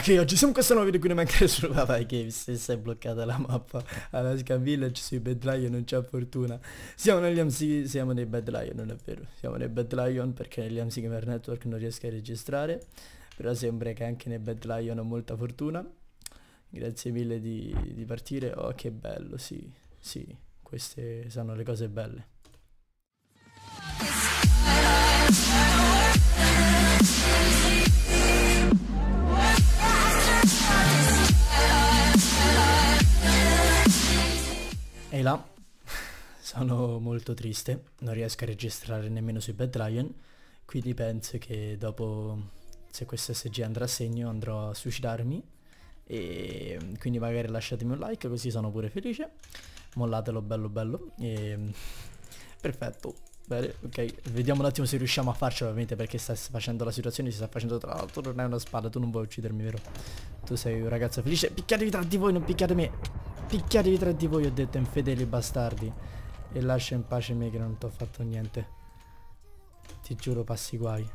Che oggi siamo in questo nuovo video qui manca nessuno. Vabbè che se sei bloccata la mappa. Alla Scan Village sui Bad Lion non c'è fortuna. Siamo negli MC, siamo nei Bad Lion non è vero. Siamo nei Bad Lion perché negli MC Gamer Network non riesco a registrare Però sembra che anche nei Bad Lion ho molta fortuna. Grazie mille di, di partire. Oh che bello sì Sì queste sono le cose belle sono molto triste, non riesco a registrare nemmeno sui Bad Lion, quindi penso che dopo, se questo SG andrà a segno, andrò a suicidarmi e quindi magari lasciatemi un like così sono pure felice, mollatelo bello bello e perfetto. Bene, ok, vediamo un attimo se riusciamo a farcela ovviamente perché sta facendo la situazione, si sta facendo tra l'altro, non è una spada, tu non vuoi uccidermi, vero? Tu sei un ragazzo felice, picchiatevi tra di voi, non picchiate me! Picchiatevi tra di voi, ho detto, infedeli bastardi. E lascia in pace me che non ti ho fatto niente. Ti giuro passi guai.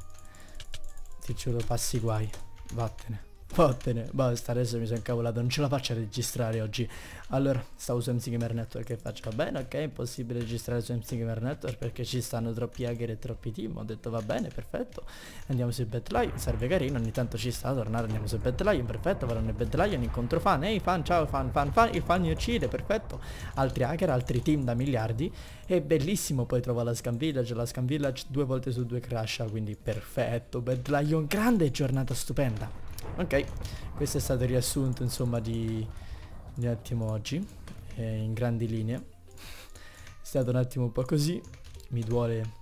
Ti giuro passi guai. Vattene. Vattene, basta, adesso mi sono incavolato, non ce la faccio a registrare oggi. Allora, stavo su MC Gamer Network che faccio, va bene, ok, è impossibile registrare su MC Gamer Network perché ci stanno troppi hacker e troppi team. Ho detto va bene, perfetto. Andiamo su Batlion, serve carino, ogni tanto ci sta a tornare, andiamo su Batlion, perfetto, nel Batlion, incontro fan, ehi fan, ciao fan, fan, fan, il fan mi uccide, perfetto. Altri hacker, altri team da miliardi. È bellissimo, poi trovo la Scam Village, la Scam Village due volte su due crasha, quindi perfetto. Batlion, grande giornata stupenda. Ok, questo è stato il riassunto insomma di, di un attimo oggi, eh, in grandi linee. È stato un attimo un po' così, mi duole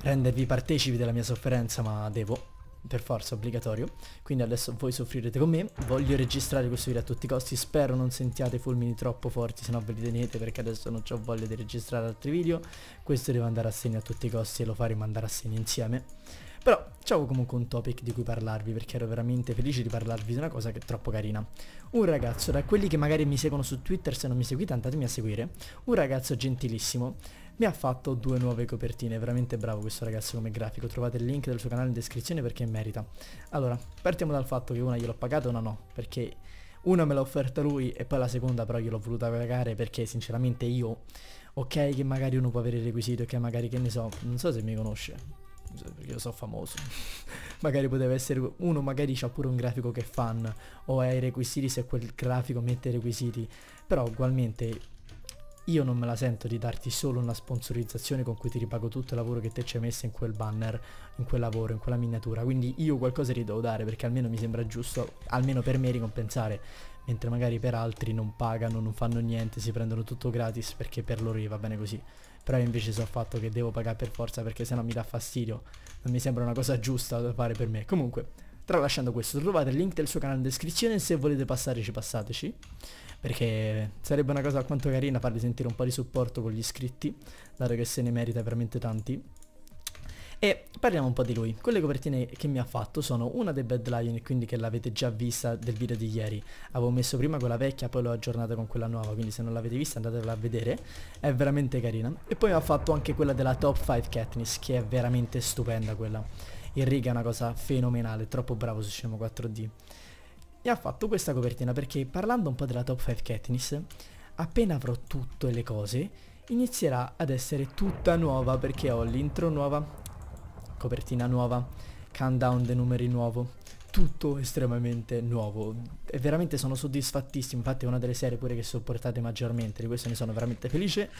rendervi partecipi della mia sofferenza ma devo, per forza, obbligatorio. Quindi adesso voi soffrirete con me, voglio registrare questo video a tutti i costi, spero non sentiate fulmini troppo forti, se no ve li tenete perché adesso non ho voglia di registrare altri video. Questo deve andare a segno a tutti i costi e lo faremo andare a segno insieme. Però c'avevo comunque un topic di cui parlarvi perché ero veramente felice di parlarvi di una cosa che è troppo carina. Un ragazzo, da quelli che magari mi seguono su Twitter, se non mi seguite andatemi a seguire, un ragazzo gentilissimo mi ha fatto due nuove copertine, veramente bravo questo ragazzo come grafico, trovate il link del suo canale in descrizione perché merita. Allora, partiamo dal fatto che una gliel'ho pagata e una no, perché una me l'ha offerta lui e poi la seconda però gliel'ho voluta pagare perché sinceramente io, ok che magari uno può avere il requisito, ok magari che ne so, non so se mi conosce, perché io so famoso magari poteva essere uno magari c'ha pure un grafico che è fan o ha i requisiti se quel grafico mette i requisiti però ugualmente io non me la sento di darti solo una sponsorizzazione con cui ti ripago tutto il lavoro che te ci hai messo in quel banner, in quel lavoro, in quella miniatura. Quindi io qualcosa ti devo dare perché almeno mi sembra giusto, almeno per me ricompensare. Mentre magari per altri non pagano, non fanno niente, si prendono tutto gratis perché per loro va bene così però invece so fatto che devo pagare per forza perché sennò mi dà fastidio, non mi sembra una cosa giusta da fare per me. Comunque, tralasciando questo, trovate il link del suo canale in descrizione, se volete passarci passateci, perché sarebbe una cosa alquanto carina farvi sentire un po' di supporto con gli iscritti, dato che se ne merita veramente tanti. E parliamo un po' di lui. Quelle copertine che mi ha fatto sono una dei Bad Lion, quindi che l'avete già vista del video di ieri. Avevo messo prima quella vecchia, poi l'ho aggiornata con quella nuova, quindi se non l'avete vista andatevela a vedere. È veramente carina. E poi mi ha fatto anche quella della Top 5 Katniss, che è veramente stupenda quella. Il riga è una cosa fenomenale, troppo bravo su Scemo 4D. Mi ha fatto questa copertina perché parlando un po' della Top 5 Katniss, appena avrò tutte le cose, inizierà ad essere tutta nuova perché ho l'intro nuova, copertina nuova, countdown dei numeri nuovo, tutto estremamente nuovo. E veramente sono soddisfattissimo, infatti è una delle serie pure che sopportate maggiormente, di questo ne sono veramente felice.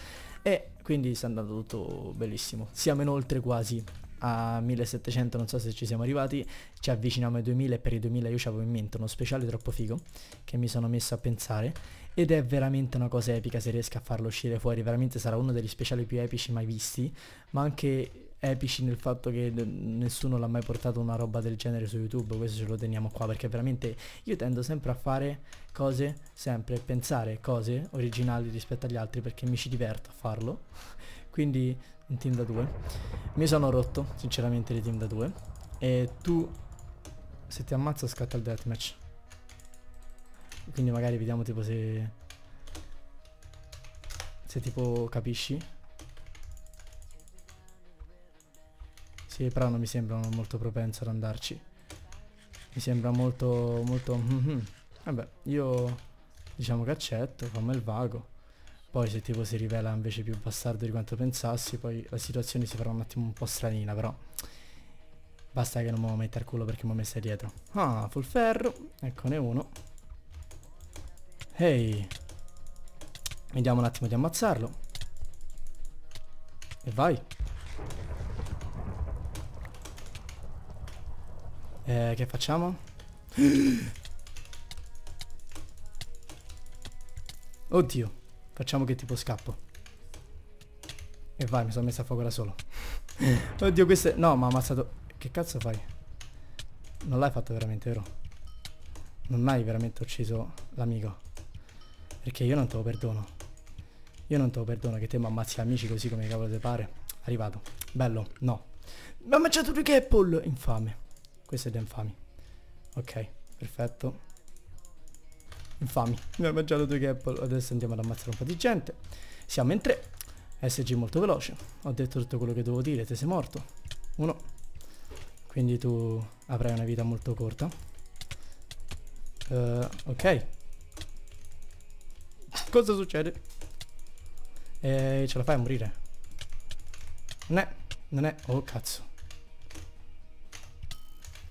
E quindi sta andando tutto bellissimo, siamo inoltre quasi a 1700 non so se ci siamo arrivati. Ci avviciniamo ai 2000 e per i 2000 io avevo in mente uno speciale troppo figo che mi sono messo a pensare. Ed è veramente una cosa epica se riesco a farlo uscire fuori. Veramente sarà uno degli speciali più epici mai visti. Ma anche epici nel fatto che nessuno l'ha mai portato una roba del genere su YouTube, questo ce lo teniamo qua perché veramente io tendo sempre a fare cose, sempre pensare cose originali rispetto agli altri perché mi ci diverto a farlo. Quindi un team da due. Mi sono rotto sinceramente di team da due e tu se ti ammazza scatta il deathmatch. Quindi magari vediamo tipo se se tipo capisci Sì, però non mi sembrano molto propenso ad andarci. Mi sembra molto, molto... mm-hmm. Vabbè, io diciamo che accetto, fammi il vago. Poi se tipo si rivela invece più bastardo di quanto pensassi, poi la situazione si farà un attimo un po' stranina, però... Basta che non mi metta il culo perché mi ho messo dietro. Ah, full ferro, eccone uno. Ehi. Vediamo un attimo di ammazzarlo. E vai. Eh, che facciamo? Oddio. Facciamo che tipo scappo. E vai, mi sono messo a fuoco da solo. Oddio, questo è... No, ma ha ammazzato... Che cazzo fai? Non l'hai fatto veramente, vero? Non hai veramente ucciso l'amico. Perché io non te lo perdono. Io non te lo perdono che te mi ammazzi amici così come cavolo ti pare. Arrivato. Bello. No. Mi ha mangiato due apple. Infame. Questo è da infami. Ok, perfetto. Infami. Mi ha mangiato due apple. Adesso andiamo ad ammazzare un po' di gente. Siamo in tre. SG molto veloce. Ho detto tutto quello che dovevo dire. Te sei morto. Uno. Quindi tu avrai una vita molto corta. Uh, ok. Cosa succede? E ce la fai a morire? Non è. Non è. Oh cazzo.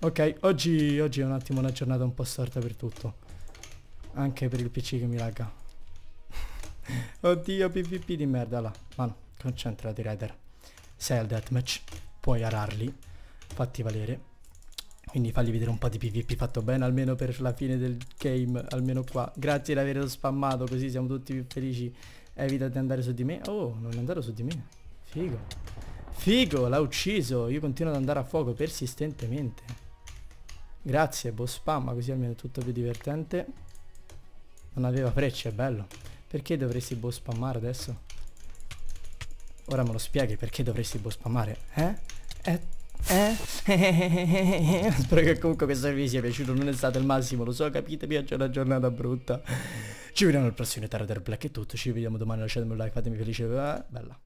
Ok, oggi, oggi è un attimo una giornata un po' storta per tutto. Anche per il PC che mi lagga. Oddio, PvP di merda, là. Mano, concentrati, Rider. Sei al deathmatch, puoi ararli, fatti valere. Quindi fagli vedere un po' di PvP fatto bene, almeno per la fine del game, almeno qua. Grazie di averlo spammato, così siamo tutti più felici. Evita di andare su di me. Oh, non è andato su di me. Figo. Figo, l'ha ucciso. Io continuo ad andare a fuoco persistentemente. Grazie, boss spamma, così almeno è tutto più divertente. Non aveva frecce, è bello. Perché dovresti boss spammare adesso? Ora me lo spieghi perché dovresti boss spammare, eh? Eh? Eh? Spero che comunque questo video vi sia piaciuto, non è stato il massimo, lo so, capite, oggi è una giornata brutta. Ci vediamo al prossimo Terra del Black e tutto, ci vediamo domani, lasciatemi un like, fatemi felice, eh, bella.